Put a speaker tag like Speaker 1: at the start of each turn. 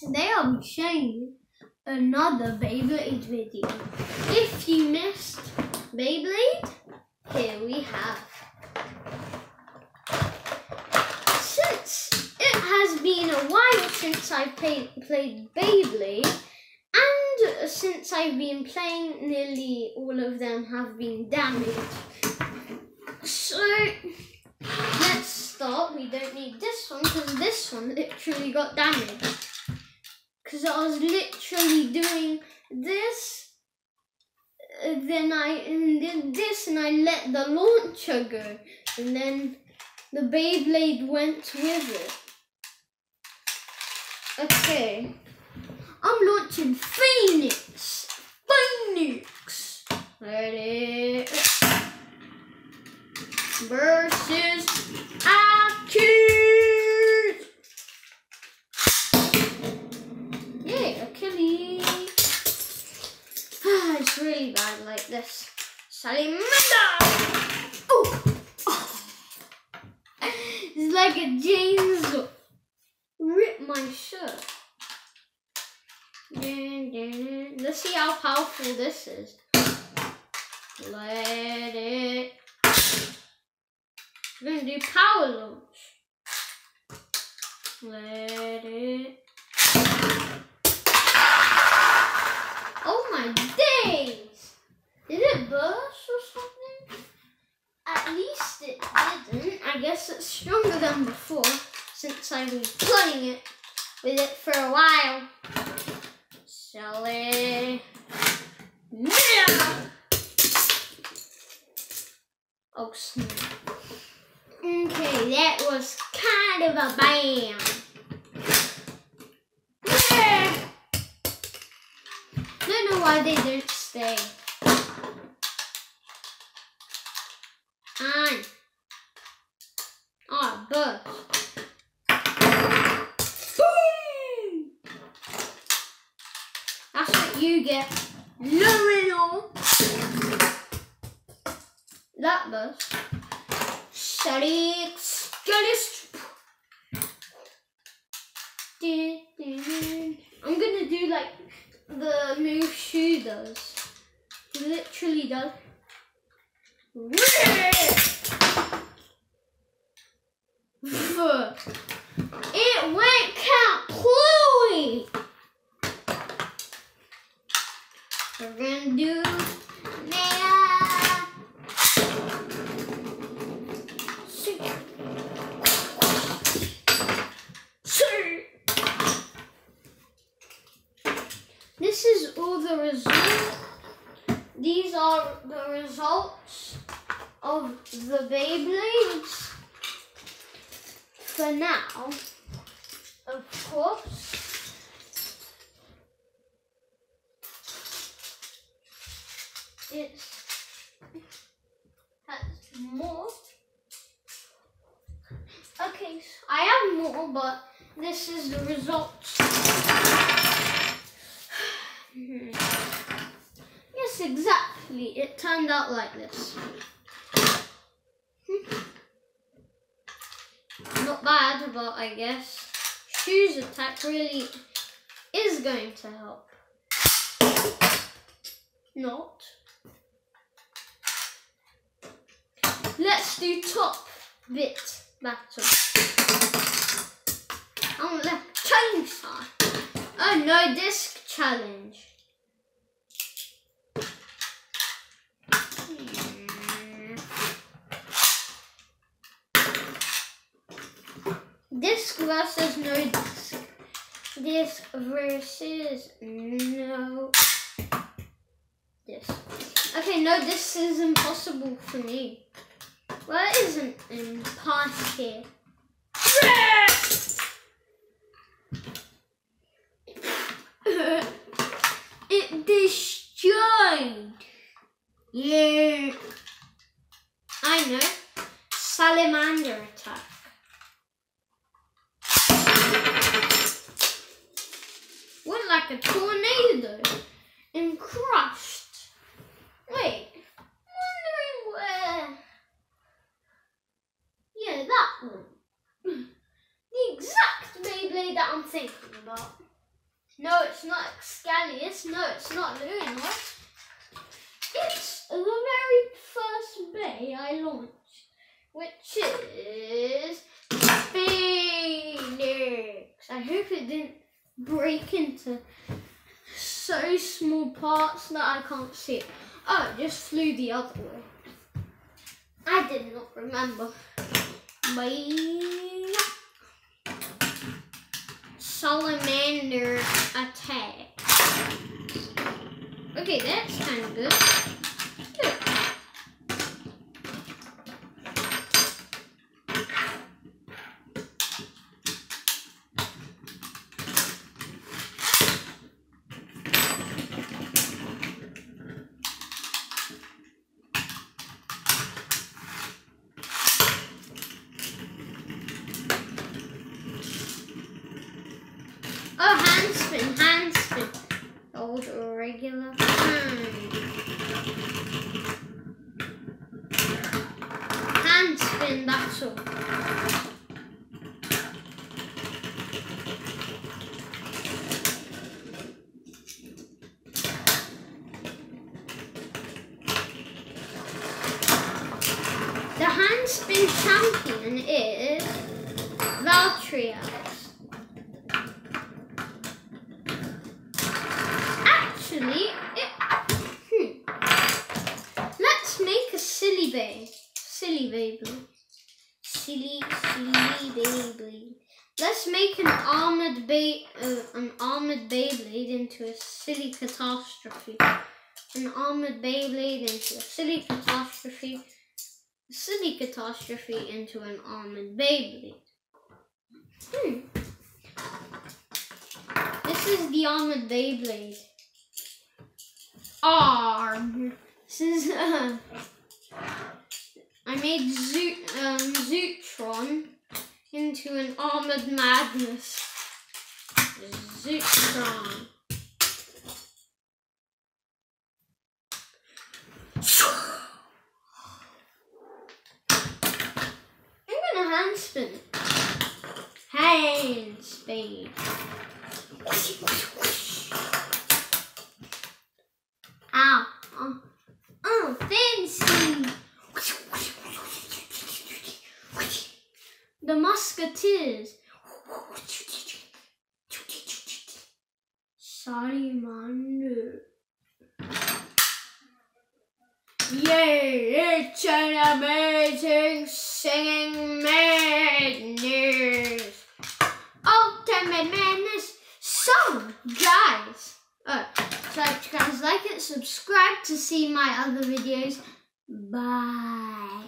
Speaker 1: Today I'll be showing you another Beyblade video. If you missed Beyblade, here we have. Since it has been a while since I've played, played Beyblade, and since I've been playing, nearly all of them have been damaged. So, let's start. We don't need this one because this one literally got damaged because I was literally doing this, uh, then I did this, and I let the launcher go, and then the Beyblade went with it. Okay, I'm launching Phoenix. Phoenix. Ready? Versus Achilles. Yay, Achilles. it's really bad like this. Salamander! Oh! oh. It's like a chainsaw. Rip my shirt. Let's see how powerful this is. Let it. We're gonna do power launch. Let it. Oh my days! Did it burst or something? At least it didn't. I guess it's stronger than before since I've been playing it with it for a while. Shelly. Yeah! Oh snap. Okay, that was kind of a bam. Yeah. Don't know why they don't stay. On. Oh, burst. Boom! That's what you get. Luminal. That burst. Static. I'm gonna do like the move Shu does. Literally does. It went completely. We're gonna do. This is all the results. These are the results of the Beyblades. For now, of course. It has more. Okay, so I have more, but this is the result. yes, exactly. It turned out like this. Hmm. Not bad, but I guess Shu's attack really is going to help. Not. Let's do top bit battle. Oh, left chainsaw. Oh no, disc challenge. Hmm. Disc versus no disc. Disc versus no disc. Okay, no, this is impossible for me. Well, it isn't impossible. it destroyed. Yeah. I know. Salamander attack. Went like a tornado and crushed. Wait, wondering where. Yeah, that one. The exact Beyblade that I'm thinking about. No, it's not Excalius. No, it's not Lunos. It's the very first bay I launched, which is Phoenix. I hope it didn't break into so small parts that I can't see it. Oh, it just flew the other way. I did not remember. Bye. Salamander attack. Okay, that's kind of good. Oh, hand spin, hand spin. Old regular hand. Hand spin, all. The hand spin champion is Valtryek. Actually, hmm. Let's make a silly bay. Silly Beyblade. Silly, silly Beyblade. Let's make an armored bay, uh, an armored Beyblade into a silly catastrophe. An armored Beyblade into a silly catastrophe. A silly catastrophe into an armored Beyblade. Hmm. This is the armored Beyblade. Arg. This is uh, I made Zoot, um, Zeutron into an armored madness. Zeutron. I'm gonna hand spin. Hand spin. Ow. Oh, oh fancy. The Musketeers. Salamander. Yay, it's an amazing singing madness. Ultimate madness. So, guys. Uh, so, guys like it, subscribe to see my other videos. Bye.